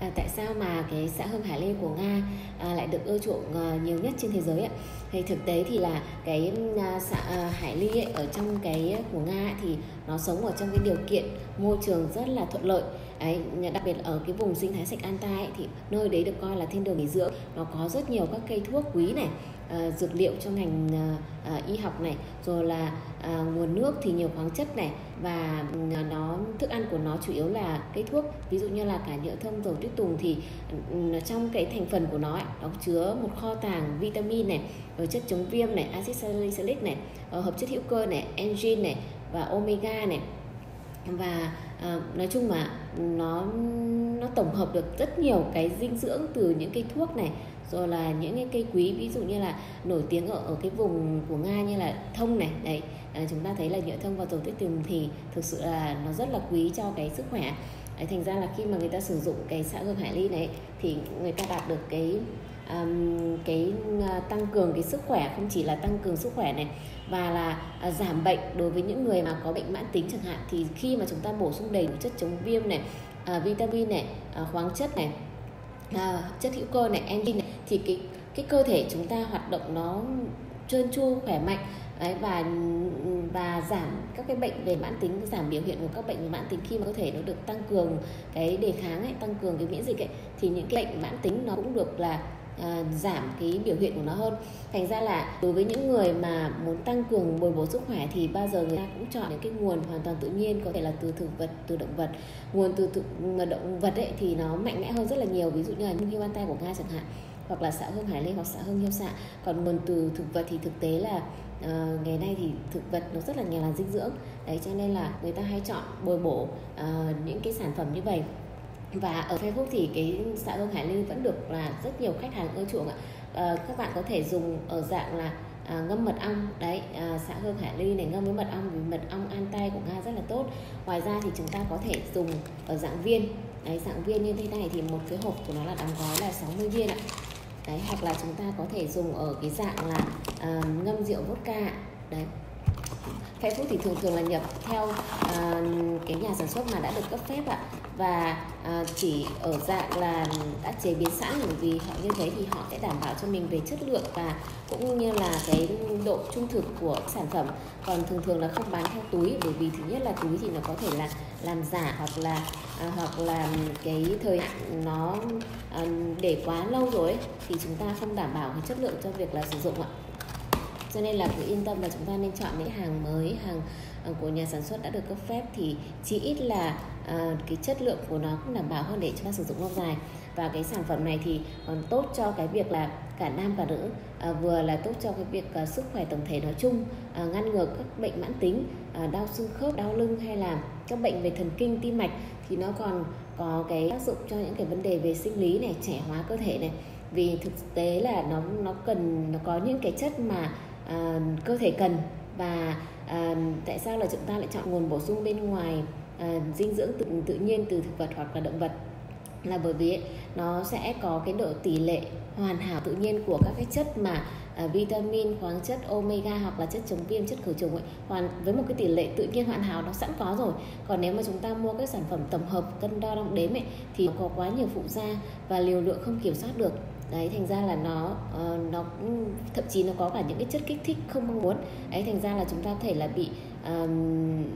à, tại sao mà cái xã hương hải lê của nga à, lại được ưa chuộng à, nhiều nhất trên thế giới ạ? Thì thực tế thì là cái à, xã à, hải ly ấy, ở trong cái của nga ấy, thì nó sống ở trong cái điều kiện môi trường rất là thuận lợi. Đấy, đặc biệt ở cái vùng sinh thái sạch an tai thì nơi đấy được coi là thiên đường nghỉ dưỡng. Nó có rất nhiều các cây thuốc quý này uh, dược liệu cho ngành uh, uh, y học này rồi là uh, nguồn nước thì nhiều khoáng chất này và uh, nó thức ăn của nó chủ yếu là cây thuốc. Ví dụ như là cả nhựa thông dầu tuyết tùng thì uh, trong cái thành phần của nó ấy, nó chứa một kho tàng vitamin này rồi chất chống viêm này axit salicylic này uh, hợp chất hữu cơ này enzyme này và omega này. Và Ờ, nói chung mà nó nó tổng hợp được rất nhiều cái dinh dưỡng từ những cây thuốc này rồi là những cái cây quý ví dụ như là nổi tiếng ở ở cái vùng của nga như là thông này đấy. À, chúng ta thấy là nhựa thông và dầu tuyết tùng thì thực sự là nó rất là quý cho cái sức khỏe. Đấy, thành ra là khi mà người ta sử dụng cái xã hương hải ly này thì người ta đạt được cái um, cái uh, tăng cường cái sức khỏe không chỉ là tăng cường sức khỏe này và là uh, giảm bệnh đối với những người mà có bệnh mãn tính chẳng hạn thì khi mà chúng ta bổ sung đầy đủ chất chống viêm này uh, vitamin này uh, khoáng chất này uh, chất hữu cơ này enzyme này thì cái cái cơ thể chúng ta hoạt động nó trơn tru khỏe mạnh Đấy, và và giảm các cái bệnh về mãn tính giảm biểu hiện của các bệnh về mãn tính khi mà cơ thể nó được tăng cường cái đề kháng ấy, tăng cường cái miễn dịch ấy, thì những cái bệnh mãn tính nó cũng được là à, giảm cái biểu hiện của nó hơn. Thành ra là đối với những người mà muốn tăng cường bồi bổ sức khỏe thì bao giờ người ta cũng chọn những cái nguồn hoàn toàn tự nhiên có thể là từ thực vật từ động vật. Nguồn từ thực động vật ấy thì nó mạnh mẽ hơn rất là nhiều ví dụ như là hưu hiêu tay của nga chẳng hạn hoặc là xã hương hải lê hoặc xã hương hiêu xạ. Còn nguồn từ thực vật thì thực tế là uh, ngày nay thì thực vật nó rất là nhiều là dinh dưỡng. Đấy cho nên là người ta hay chọn bồi bổ uh, những cái sản phẩm như vậy và ở Facebook thì cái xã hương Hải Ly vẫn được là rất nhiều khách hàng ưa chuộng ạ. À, các bạn có thể dùng ở dạng là à, ngâm mật ong. Đấy à, xã hương hải ly này ngâm với mật ong vì mật ong an tay của nga rất là tốt. Ngoài ra thì chúng ta có thể dùng ở dạng viên. Đấy dạng viên như thế này thì một cái hộp của nó là đóng gói là 60 viên ạ. Đấy hoặc là chúng ta có thể dùng ở cái dạng là à, ngâm rượu vodka đấy phe phúc thì thường thường là nhập theo uh, cái nhà sản xuất mà đã được cấp phép ạ. Và uh, chỉ ở dạng là đã chế biến sẵn bởi vì họ như thế thì họ sẽ đảm bảo cho mình về chất lượng và cũng như là cái độ trung thực của sản phẩm. Còn thường thường là không bán theo túi bởi vì thứ nhất là túi thì nó có thể là làm giả hoặc là à, hoặc là cái thời hạn nó à, để quá lâu rồi ấy, thì chúng ta không đảm bảo cái chất lượng cho việc là sử dụng ạ cho nên là cứ yên tâm là chúng ta nên chọn những hàng mới hàng à, của nhà sản xuất đã được cấp phép thì chỉ ít là uh, cái chất lượng của nó cũng đảm bảo hơn để chúng ta sử dụng lâu dài. Và cái sản phẩm này thì còn tốt cho cái việc là cả nam và nữ à, vừa là tốt cho cái việc à, sức khỏe tổng thể nói chung à, ngăn ngừa các bệnh mãn tính à, đau xương khớp đau lưng hay là các bệnh về thần kinh tim mạch thì nó còn có cái tác dụng cho những cái vấn đề về sinh lý này trẻ hóa cơ thể này. Vì thực tế là nó nó cần nó có những cái chất mà à, cơ thể cần và à, tại sao là chúng ta lại chọn nguồn bổ sung bên ngoài à, dinh dưỡng tự, tự nhiên từ thực vật hoặc là động vật? Là bởi vì ấy, nó sẽ có cái độ tỷ lệ hoàn hảo tự nhiên của các cái chất mà uh, vitamin khoáng chất omega hoặc là chất chống viêm chất khử trùng ấy hoàn với một cái tỷ lệ tự nhiên hoàn hảo nó sẵn có rồi. Còn nếu mà chúng ta mua các sản phẩm tổng hợp cân đo đong đếm ấy thì nó có quá nhiều phụ gia và liều lượng không kiểm soát được đấy thành ra là nó uh, nó thậm chí nó có cả những cái chất kích thích không mong muốn. Ấy thành ra là chúng ta có thể là bị uh,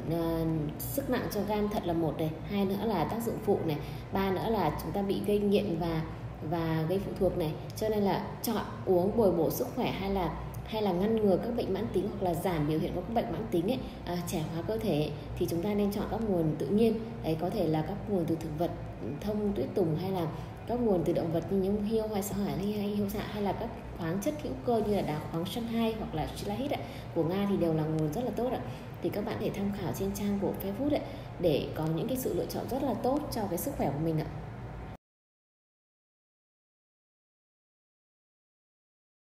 uh, sức nặng cho gan thận là một này hai nữa là tác dụng phụ này ba nữa là chúng ta bị gây nghiện và và gây phụ thuộc này. Cho nên là chọn uống bồi bổ sức khỏe hay là hay là ngăn ngừa các bệnh mãn tính hoặc là giảm biểu hiện của các bệnh mãn tính ấy, à, trẻ hóa cơ thể ấy, thì chúng ta nên chọn các nguồn tự nhiên. Đấy có thể là các nguồn từ thực vật thông tuyết tùng hay là các nguồn từ động vật như những hiêu hay sao hải hay hiêu xạ hay là các khoáng chất hữu cơ như là đá khoáng Shanghai hoặc là Shilahit của Nga thì đều là nguồn rất là tốt ạ. Thì các bạn thể tham khảo trên trang của Facebook ạ, để có những cái sự lựa chọn rất là tốt cho cái sức khỏe của mình ạ.